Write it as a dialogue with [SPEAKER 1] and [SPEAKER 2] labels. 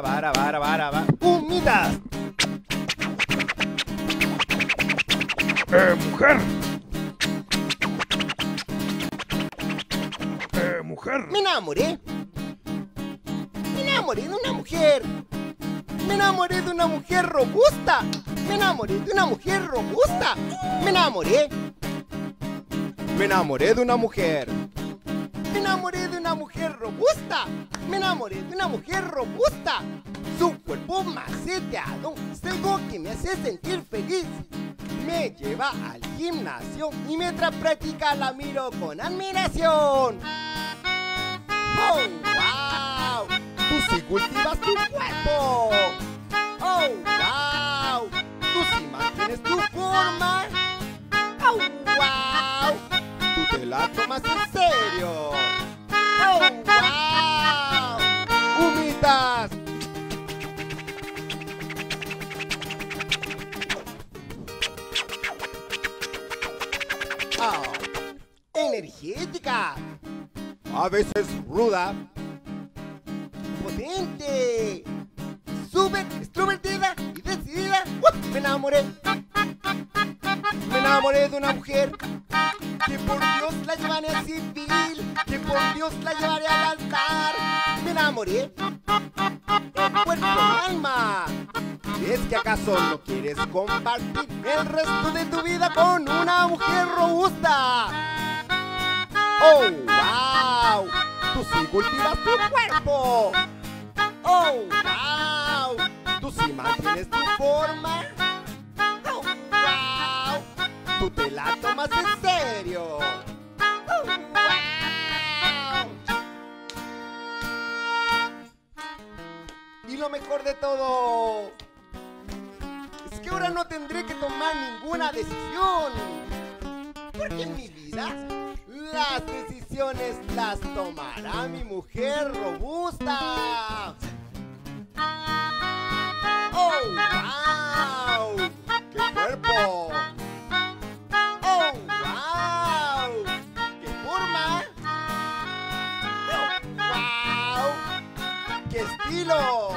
[SPEAKER 1] bara, bara, bara, bara. ¡Humitas!
[SPEAKER 2] ¡Eh, mujer! ¡Eh, mujer!
[SPEAKER 1] Me enamoré. Me enamoré de una mujer. Me enamoré de una mujer robusta. Me enamoré de una mujer robusta. Me enamoré. Me enamoré de una mujer. Me enamoré de una mujer robusta. Me enamoré de una mujer robusta. Su cuerpo maceteado es algo que me hace sentir feliz. Me lleva al gimnasio y mientras practica la miro con admiración. ¡Oh, wow! Tú sí tu cuerpo. ¡Oh! ¡Energética! A veces ruda. ¡Potente! ¡Súper extrovertida y decidida! ¡Uh! ¡Me enamoré! Me enamoré de una mujer que por Dios la llevaré al civil, que por Dios la llevaré al altar. Me enamoré y alma. ¿Es que acaso no quieres compartir el resto de tu vida con una mujer robusta? ¡Oh, wow! Tú sí cultivas tu cuerpo. ¡Oh, wow! Tú sí mantienes tu forma. ¡Oh, wow! Tú te la tomas en serio. ¡Oh, wow! Y lo mejor de todo pues que ahora no tendré que tomar ninguna decisión. Porque en mi vida las decisiones las tomará mi mujer robusta. ¡Oh, wow! ¡Qué cuerpo! ¡Oh, wow! ¡Qué forma! ¡Oh, wow! ¡Qué estilo!